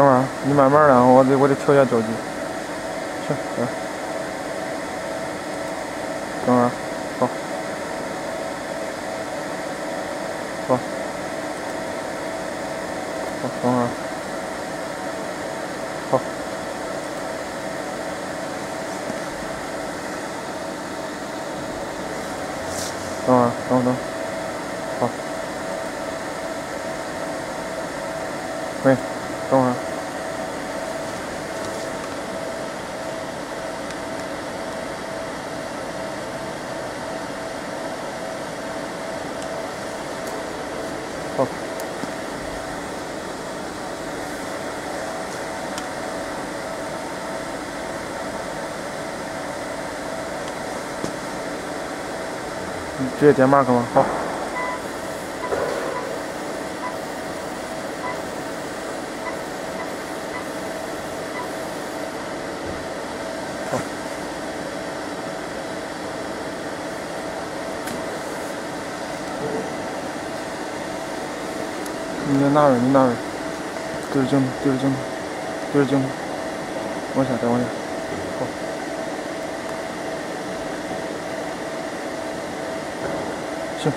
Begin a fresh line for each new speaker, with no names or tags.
等会儿，你慢慢的，我得我得调一下焦距。行，等。等会儿，好。好。好，等会儿。好。等会儿，等等。好。喂，等会儿。好。你直接点 mark 吗？好。好。你先拿着你拿着对着镜子对着镜子对着镜子往下再往下好行